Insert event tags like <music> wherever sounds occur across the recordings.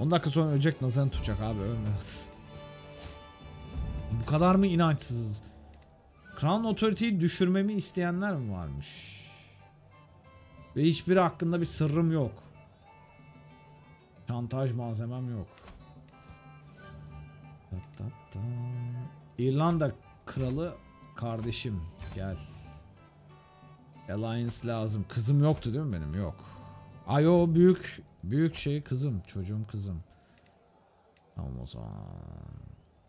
10 dakika sonra ölecek nazarını tutacak abi ölmez. Bu kadar mı inançsızız? Crown Authority'yi düşürmemi isteyenler mi varmış? Ve hiçbiri hakkında bir sırrım yok. Şantaj malzemem yok. İrlanda kralı kardeşim gel. Alliance lazım. Kızım yoktu değil mi benim? Yok. Ay o büyük büyük şey kızım. Çocuğum kızım. Tamam o zaman.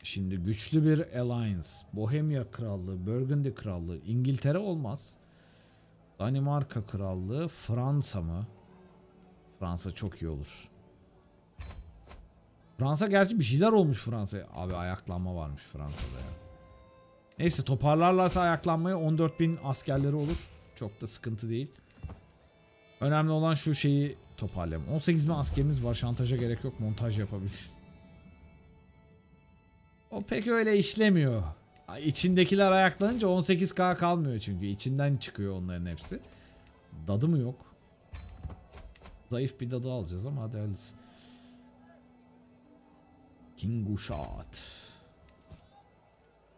Şimdi güçlü bir alliance. Bohemia krallığı, Burgundy krallığı, İngiltere olmaz. Danimarka krallığı, Fransa mı? Fransa çok iyi olur. Fransa gerçi bir şeyler olmuş Fransa'ya. Abi ayaklanma varmış Fransa'da ya. Neyse toparlarlarsa ayaklanmaya 14.000 askerleri olur. Çok da sıkıntı değil. Önemli olan şu şeyi toparlayalım. 18 bin askerimiz var. Şantaja gerek yok. Montaj yapabiliriz. O pek öyle işlemiyor. İçindekiler ayaklanınca 18k kalmıyor çünkü. içinden çıkıyor onların hepsi. Dadı mı yok? Zayıf bir dadı alacağız ama hadi hayırlısı. King Guşat.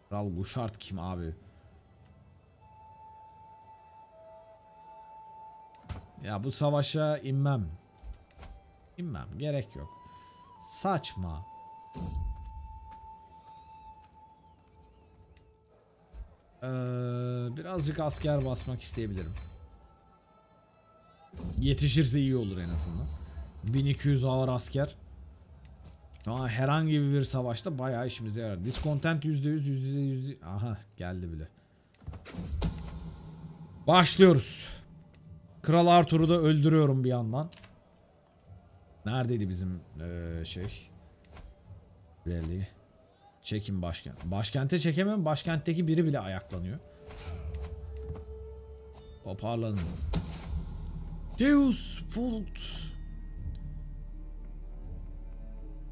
Kral Guşart kim abi? Ya bu savaşa inmem. İnmem. Gerek yok. Saçma. Ee, birazcık asker basmak isteyebilirim. Yetişirse iyi olur en azından. 1200 ağır asker. Ama herhangi bir savaşta bayağı işimize yarar. Discontent %100 %100 Aha geldi bile. Başlıyoruz. Kral Arthur'u da öldürüyorum bir yandan. Neredeydi bizim ee, şey? Rally. Çekin başkent. Başkente çekemem. Başkentteki biri bile ayaklanıyor. Toparlanın. Deus Vult.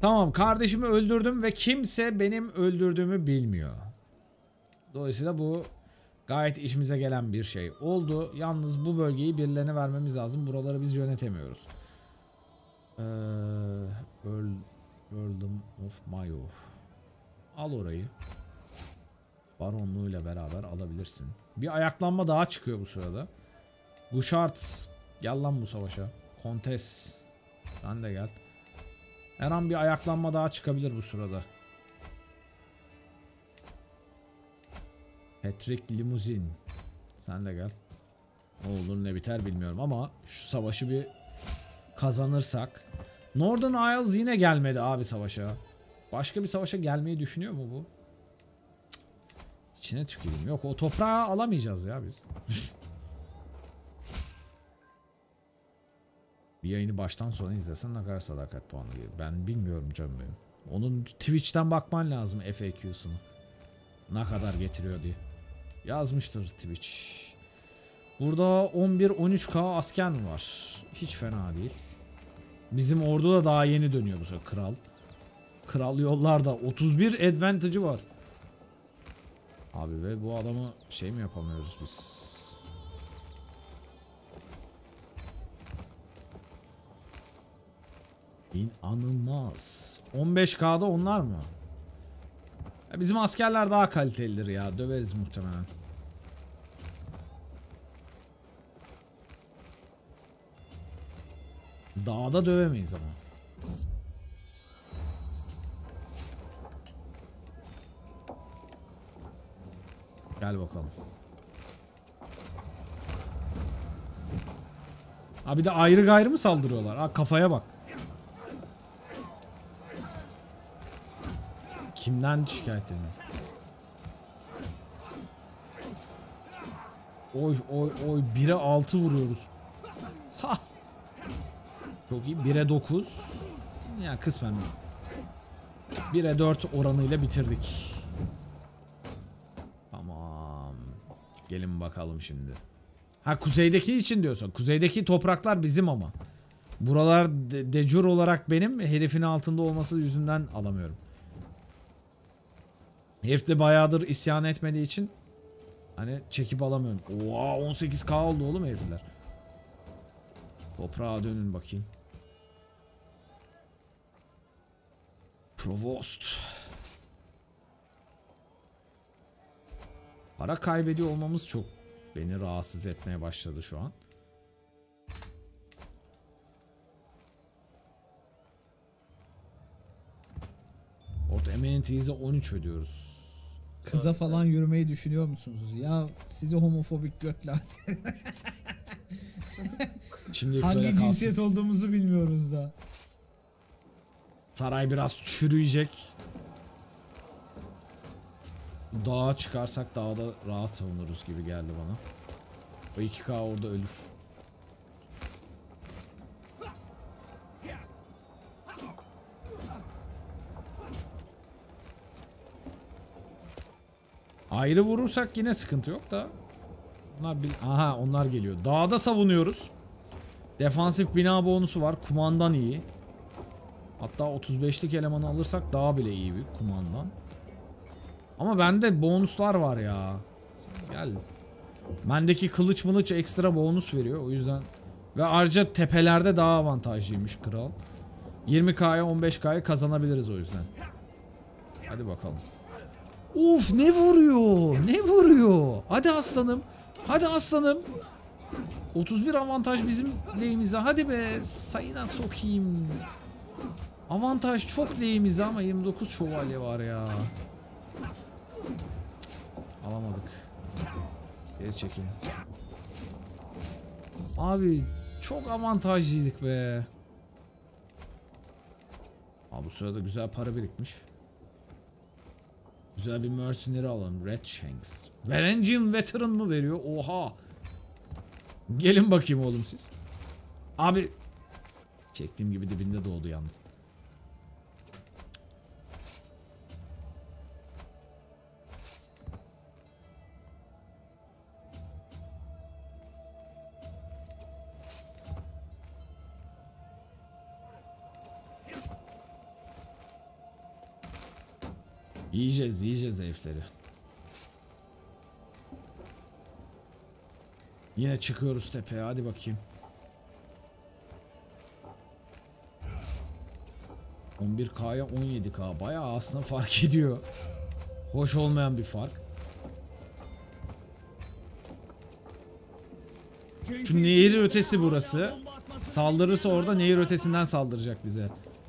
Tamam kardeşimi öldürdüm ve kimse benim öldürdüğümü bilmiyor. Dolayısıyla bu gayet işimize gelen bir şey oldu. Yalnız bu bölgeyi birilerine vermemiz lazım. Buraları biz yönetemiyoruz. Ee, Earl, Earldom of Mayo. Al orayı. Baronluğuyla beraber alabilirsin. Bir ayaklanma daha çıkıyor bu sırada. Guşart gel lan bu savaşa. Kontes sen de gel. Her an bir ayaklanma daha çıkabilir bu sırada. Patrick Limuzin. Sen de gel. Ne olur ne biter bilmiyorum ama şu savaşı bir kazanırsak. Northern Isles yine gelmedi abi savaşa. Başka bir savaşa gelmeyi düşünüyor mu bu? İçine tüküreyim. Yok o toprağı alamayacağız ya biz. <laughs> bir yayını baştan sona izlesen ne kadar sadakat puanı gelir. Ben bilmiyorum canım benim. Onun Twitch'ten bakman lazım FAQ'sunu. Ne kadar getiriyor diye. Yazmıştır Twitch. Burada 11-13k asker mi var? Hiç fena değil. Bizim ordu da daha yeni dönüyor bu sefer kral. Kral yollarda 31 advantage'ı var. Abi ve bu adamı şey mi yapamıyoruz biz? İnanılmaz. 15k'da onlar mı? Bizim askerler daha kalitelidir ya. Döveriz muhtemelen. Dağda dövemeyiz ama. Gel bakalım. Ha bir de ayrı gayrı mı saldırıyorlar? Ha kafaya bak. Kimden şikayet edin? Oy oy oy 1'e 6 vuruyoruz. Ha. Çok iyi. 1'e 9. Ya kısmen 1'e 4 oranıyla bitirdik. Tamam. Gelin bakalım şimdi. Ha kuzeydeki için diyorsun. Kuzeydeki topraklar bizim ama. Buralar de decur olarak benim. Herifin altında olması yüzünden alamıyorum. Herif de bayağıdır isyan etmediği için hani çekip alamıyorum. Oha 18k oldu oğlum herifler. Toprağa dönün bakayım. Provost. Para kaybediyor olmamız çok beni rahatsız etmeye başladı şu an. Ot Amanities'e 13 ödüyoruz. Kıza falan yürümeyi düşünüyor musunuz? Ya sizi homofobik götler. <laughs> Şimdi böyle Hangi kalsın. cinsiyet olduğumuzu bilmiyoruz da. Saray biraz çürüyecek. Dağa çıkarsak dağda rahat savunuruz gibi geldi bana. O 2K orada ölür. Ayrı vurursak yine sıkıntı yok da. Onlar bil Aha onlar geliyor. Dağda savunuyoruz. Defansif bina bonusu var. Kumandan iyi. Hatta 35'lik elemanı alırsak daha bile iyi bir kumandan. Ama bende bonuslar var ya. Sen gel. Bendeki kılıç mılıç ekstra bonus veriyor. O yüzden ve ayrıca tepelerde daha avantajlıymış kral. 20k'ya 15k'ya kazanabiliriz o yüzden. Hadi bakalım. Uf ne vuruyor? Ne vuruyor? Hadi aslanım. Hadi aslanım. 31 avantaj bizim lehimize. Hadi be sayına sokayım. Avantaj çok lehimize ama 29 şövalye var ya. Alamadık. Geri çekin. Abi çok avantajlıydık be. Abi bu sırada güzel para birikmiş. Güzel bir mercenary alalım. Red Shanks. Varangian Veteran mı veriyor? Oha. Gelin bakayım oğlum siz. Abi. Çektiğim gibi dibinde doğdu yalnız. Yiyeceğiz, yiyeceğiz herifleri. Yine çıkıyoruz tepeye, hadi bakayım. 11K'ya 17K bayağı aslında fark ediyor. Hoş olmayan bir fark. Şu nehir ötesi burası. Saldırırsa orada nehir ötesinden saldıracak bize.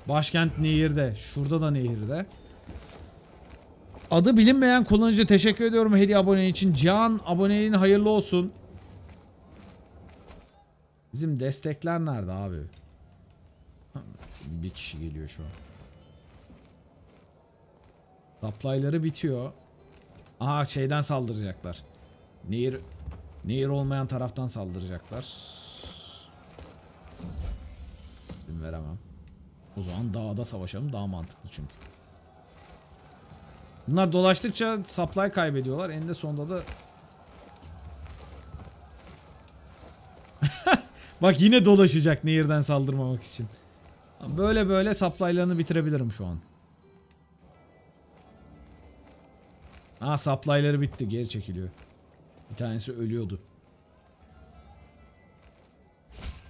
Başkent nehirde. Şurada da nehirde. Adı bilinmeyen kullanıcı teşekkür ediyorum hediye abone için. Can aboneliğin hayırlı olsun. Bizim destekler nerede abi? Bir kişi geliyor şu an. Supply'ları bitiyor. Aha şeyden saldıracaklar. Nehir nehir olmayan taraftan saldıracaklar. İzin veremem. O zaman dağda savaşalım daha mantıklı çünkü. Bunlar dolaştıkça supply kaybediyorlar. Eninde sonunda da <laughs> Bak yine dolaşacak nehirden saldırmamak için. Böyle böyle supply'larını bitirebilirim şu an. Aa supply'ları bitti. Geri çekiliyor. Bir tanesi ölüyordu.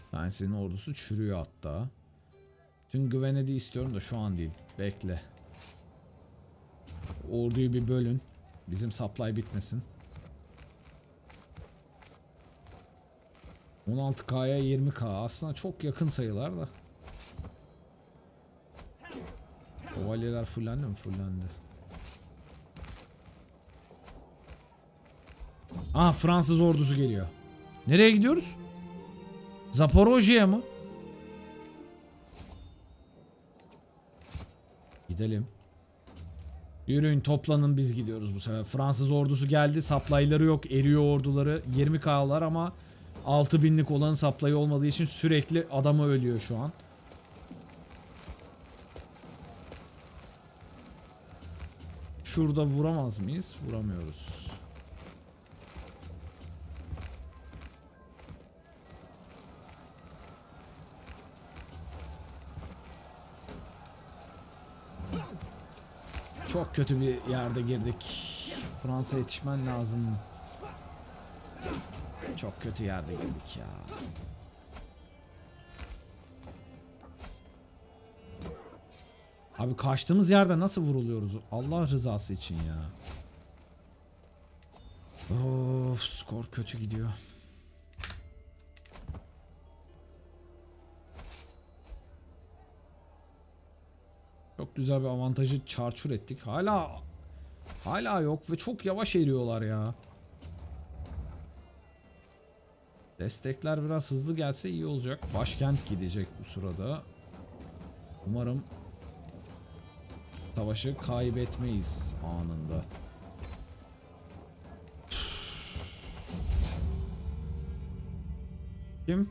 Bir tanesinin ordusu çürüyor hatta. Tüm Gwened'i istiyorum da şu an değil. Bekle. Orduyu bir bölün. Bizim supply bitmesin. 16K'ya 20K aslında çok yakın sayılar da. Şövalyeler fullendi mi? Fullendi. Aa Fransız ordusu geliyor. Nereye gidiyoruz? Zaporojye'ye mı? Gidelim. Yürüyün toplanın biz gidiyoruz bu sefer. Fransız ordusu geldi. Saplayları yok. Eriyor orduları. 20K'lar ama 6000'lik olan saplayı olmadığı için sürekli adamı ölüyor şu an. Şurada vuramaz mıyız? Vuramıyoruz. Çok kötü bir yerde girdik. Fransa yetişmen lazım. Çok kötü yerde girdik ya. Abi kaçtığımız yerde nasıl vuruluyoruz? Allah rızası için ya. Of skor kötü gidiyor. Güzel bir avantajı çarçur ettik. Hala hala yok ve çok yavaş eriyorlar ya. Destekler biraz hızlı gelse iyi olacak. Başkent gidecek bu sırada. Umarım savaşı kaybetmeyiz anında. Kim?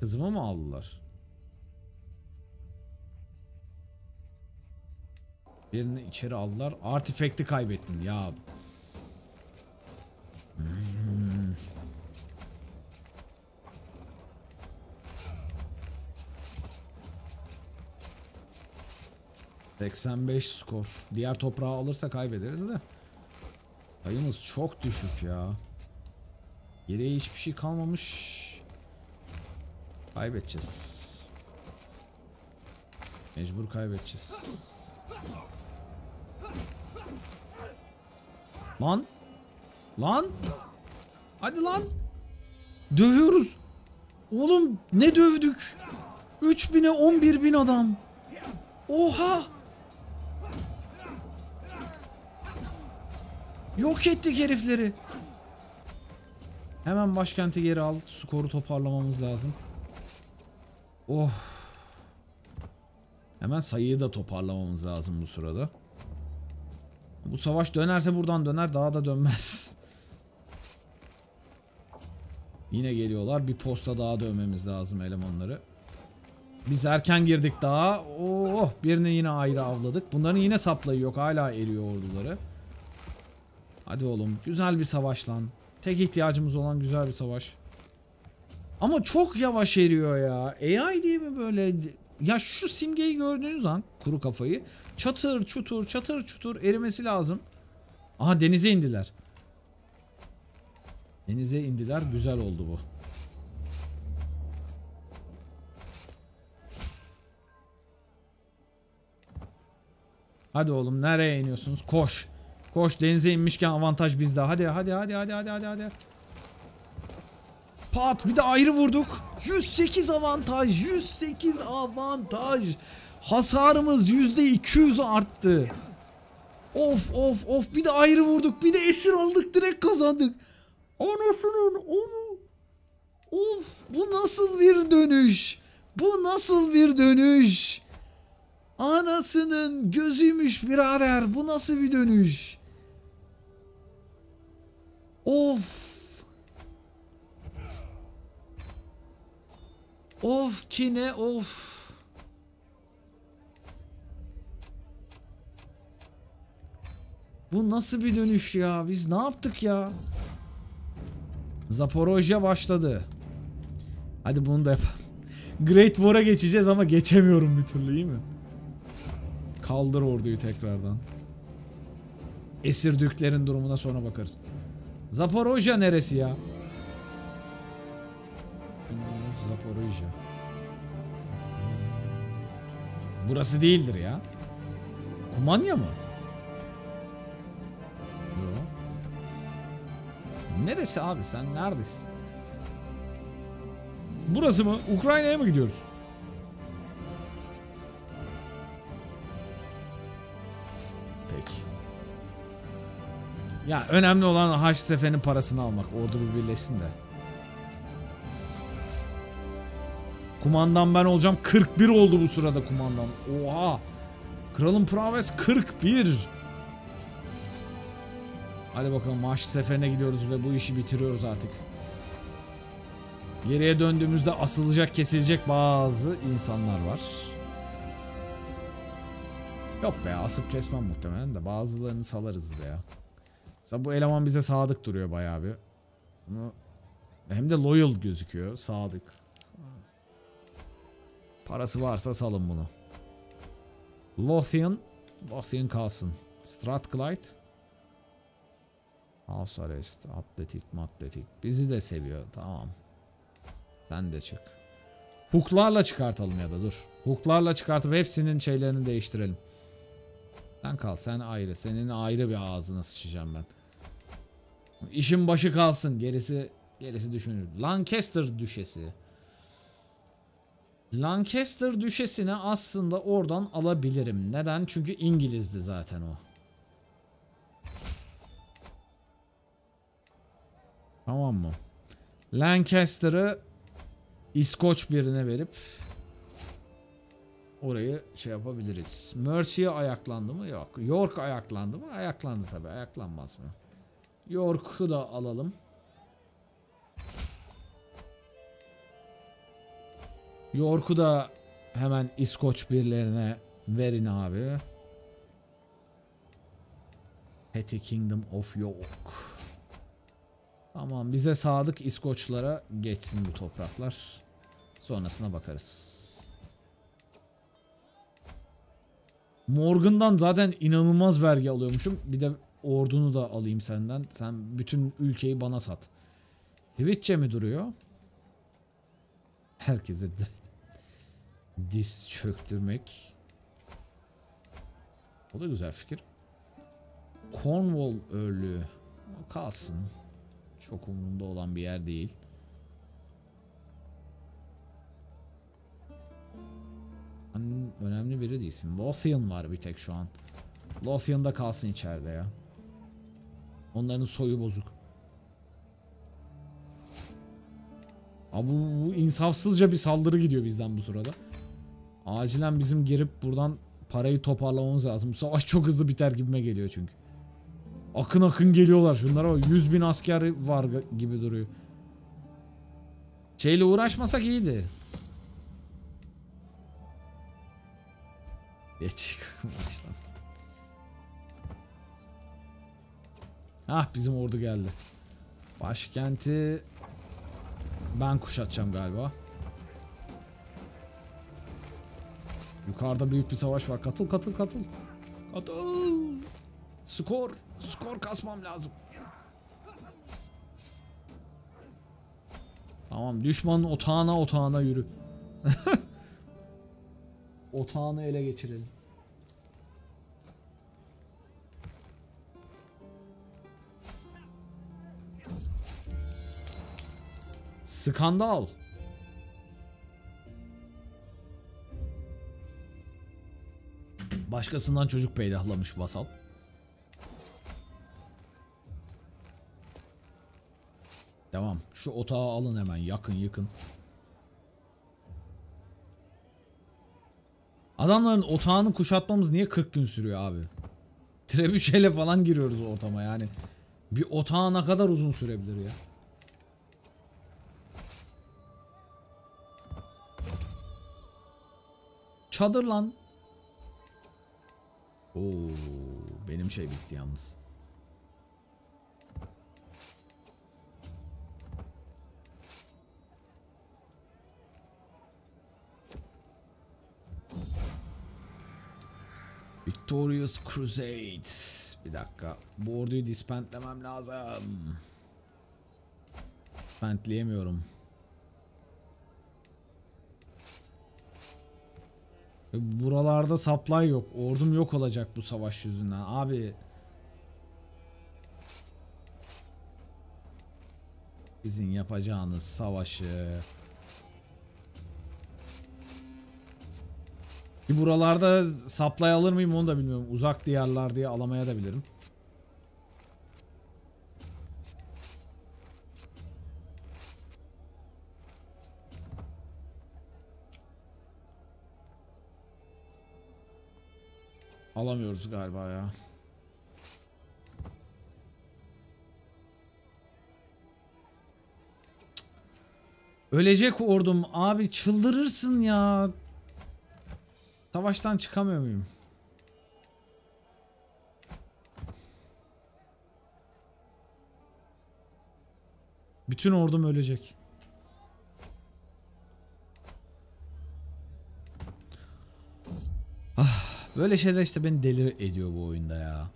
Kızımı mı aldılar? Birini içeri aldılar. Artifact'i kaybettim ya. Hmm. ...85 skor. Diğer toprağı alırsa kaybederiz de. Sayımız çok düşük ya. Geriye hiçbir şey kalmamış. Kaybedeceğiz. Mecbur kaybedeceğiz. Lan. Lan. Hadi lan. Dövüyoruz. Oğlum ne dövdük? 3000'e 11 bin adam. Oha. Yok ettik herifleri. Hemen başkenti geri al. Skoru toparlamamız lazım. Oh. Hemen sayıyı da toparlamamız lazım bu sırada. Bu savaş dönerse buradan döner daha da dönmez. <laughs> Yine geliyorlar. Bir posta daha dövmemiz lazım elemanları. Biz erken girdik daha. Oh, birini yine ayrı avladık. Bunların yine saplayı yok. Hala eriyor orduları. Hadi oğlum. Güzel bir savaş lan. Tek ihtiyacımız olan güzel bir savaş. Ama çok yavaş eriyor ya. AI diye mi böyle? Ya şu simgeyi gördüğünüz an kuru kafayı çatır çutur çatır çutur erimesi lazım. Aha denize indiler. Denize indiler. Güzel oldu bu. Hadi oğlum nereye iniyorsunuz? Koş. Koş denize inmişken avantaj bizde. Hadi hadi hadi hadi hadi hadi hadi. Pat bir de ayrı vurduk. 108 avantaj. 108 avantaj. Hasarımız %200 arttı. Of of of bir de ayrı vurduk. Bir de esir aldık direkt kazandık. Anasının onu. Of bu nasıl bir dönüş? Bu nasıl bir dönüş? Anasının gözüymüş birader. Bu nasıl bir dönüş? Of. Of kine of. Bu nasıl bir dönüş ya? Biz ne yaptık ya? Zaporojya başladı. Hadi bunu da yapalım. Great War'a geçeceğiz ama geçemiyorum bir türlü iyi mi? Kaldır orduyu tekrardan. Esirdüklerin durumuna sonra bakarız. Zaporojya neresi ya? Zaporojya. Burası değildir ya. Kumanya mı? Yo. Neresi abi sen neredesin? Burası mı? Ukrayna'ya mı gidiyoruz? Peki. Ya önemli olan Haç Sefe'nin parasını almak. Ordu bir birleşsin de. Kumandan ben olacağım. 41 oldu bu sırada kumandan. Oha. Kralın Praves 41. Hadi bakalım Haç Sefe'ne gidiyoruz ve bu işi bitiriyoruz artık. Geriye döndüğümüzde asılacak kesilecek bazı insanlar var. Yok be asıp kesmem muhtemelen de bazılarını salarız ya. Mesela bu eleman bize sadık duruyor bayağı bir. Hem de loyal gözüküyor. Sadık. Parası varsa salın bunu. Lothian. Lothian kalsın. Strathclyde. House Arrest. Atletik matletik. Bizi de seviyor. Tamam. Sen de çık. Hooklarla çıkartalım ya da dur. Hooklarla çıkartıp hepsinin şeylerini değiştirelim. Sen kal sen ayrı. Senin ayrı bir ağzına sıçacağım ben. İşin başı kalsın. Gerisi gerisi düşünür. Lancaster düşesi. Lancaster düşesini aslında oradan alabilirim. Neden? Çünkü İngilizdi zaten o. Tamam mı? Lancaster'ı İskoç birine verip orayı şey yapabiliriz. Mercia ayaklandı mı? Yok. York ayaklandı mı? Ayaklandı tabi. Ayaklanmaz mı? York'u da alalım. York'u da hemen İskoç birlerine verin abi. Petty Kingdom of York. Tamam bize sadık İskoçlara geçsin bu topraklar. Sonrasına bakarız. Morgan'dan zaten inanılmaz vergi alıyormuşum. Bir de ordunu da alayım senden. Sen bütün ülkeyi bana sat. Hivitçe mi duruyor? Herkese diz çöktürmek. O da güzel fikir. Cornwall Earl'ü kalsın. Çok umurumda olan bir yer değil. Sen önemli biri değilsin. Lothian var bir tek şu an. Lothian da kalsın içeride ya. Onların soyu bozuk. Abi bu, bu insafsızca bir saldırı gidiyor bizden bu sırada. Acilen bizim girip buradan parayı toparlamamız lazım. Bu savaş çok hızlı biter gibime geliyor çünkü. Akın akın geliyorlar şunlara. 100 bin asker var gibi duruyor. Şeyle uğraşmasak iyiydi. Geç başlandı. Ah bizim ordu geldi. Başkenti ben kuşatacağım galiba. Yukarıda büyük bir savaş var. Katıl katıl katıl. Katıl. Skor. Skor kasmam lazım. Tamam düşmanın otağına otağına yürü. <laughs> otağını ele geçirelim. Skandal. Başkasından çocuk peydahlamış vasal. Tamam. Şu otağı alın hemen. Yakın yakın. Adamların otağını kuşatmamız niye 40 gün sürüyor abi? Trebüşeyle falan giriyoruz ortama yani. Bir otağı ne kadar uzun sürebilir ya? Çadır lan. Oo, benim şey bitti yalnız. Victorious Crusade. Bir dakika. Bu orduyu dispentlemem lazım. Dispentleyemiyorum. Buralarda supply yok. Ordum yok olacak bu savaş yüzünden. Abi. Sizin yapacağınız savaşı. Buralarda supply alır mıyım onu da bilmiyorum. Uzak diyarlar diye alamaya da bilirim. Alamıyoruz galiba ya. Ölecek ordum abi çıldırırsın ya. Savaştan çıkamıyor muyum? Bütün ordum ölecek. Böyle şeyler işte beni deli ediyor bu oyunda ya.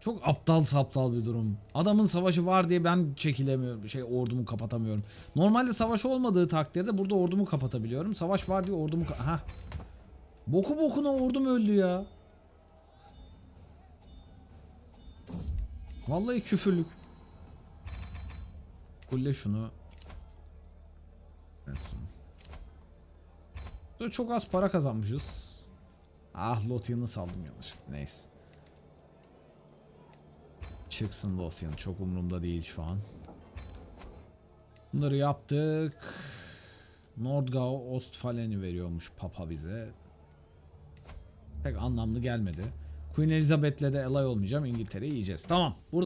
Çok aptal saptal bir durum. Adamın savaşı var diye ben çekilemiyorum. Şey ordumu kapatamıyorum. Normalde savaş olmadığı takdirde burada ordumu kapatabiliyorum. Savaş var diye ordumu... Hah. Boku bokuna ordum öldü ya. Vallahi küfürlük. Kulle şunu. Burada Çok az para kazanmışız. Ah Lothian'ı saldım yanlış. Neyse. Çıksın Lothian. Çok umurumda değil şu an. Bunları yaptık. Nordgau Ostfalen'i veriyormuş Papa bize. Pek anlamlı gelmedi. Queen Elizabeth'le de alay olmayacağım. İngiltere'yi yiyeceğiz. Tamam. Burada